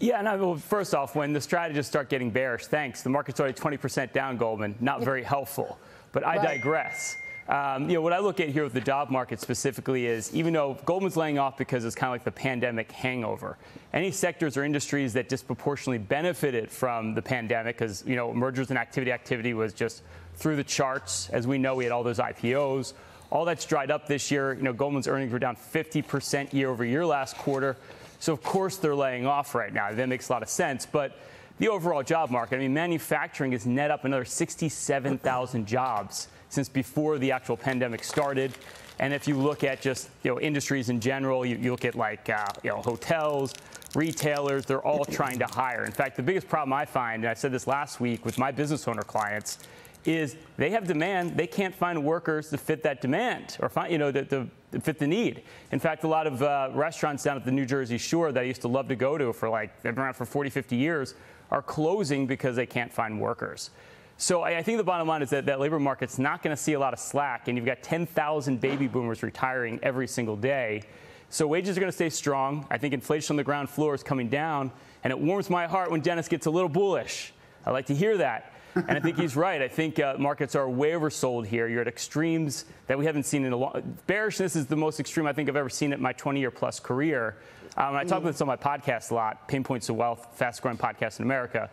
Yeah, no, well, first off, when the strategists start getting bearish, thanks. The market's already 20% down, Goldman. Not very helpful. But I Right. digress. Um, you know, what I look at here with the job market specifically is even though Goldman's laying off because it's kind of like the pandemic hangover, any sectors or industries that disproportionately benefited from the pandemic, because, you know, mergers and activity activity was just through the charts. As we know, we had all those IPOs. All that's dried up this year. You know, Goldman's earnings were down 50% year over year last quarter. So, of course, they're laying off right now. That makes a lot of sense. But the overall job market, I mean, manufacturing is net up another 67,000 jobs since before the actual pandemic started. And if you look at just you know industries in general, you, you look at like uh, you know hotels, retailers, they're all trying to hire. In fact, the biggest problem I find, and I said this last week with my business owner clients, is they have demand, they can't find workers to fit that demand or find you know to, to fit the need. In fact, a lot of uh, restaurants down at the New Jersey Shore that I used to love to go to for like they've been around for 40, 50 years are closing because they can't find workers. So I, I think the bottom line is that that labor market's not going to see a lot of slack, and you've got 10,000 baby boomers retiring every single day. So wages are going to stay strong. I think inflation on the ground floor is coming down, and it warms my heart when Dennis gets a little bullish. I like to hear that. And I think he's right. I think uh, markets are way oversold here. You're at extremes that we haven't seen in a long. Bearishness is the most extreme I think I've ever seen in my 20-year plus career. Um, I talk about this on my podcast a lot. Payne Points of Wealth, fast-growing podcast in America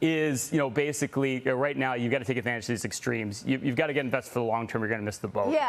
is, you know, basically uh, right now you've got to take advantage of these extremes. You, have got to get invested for the long term. You're going to miss the boat. Yeah.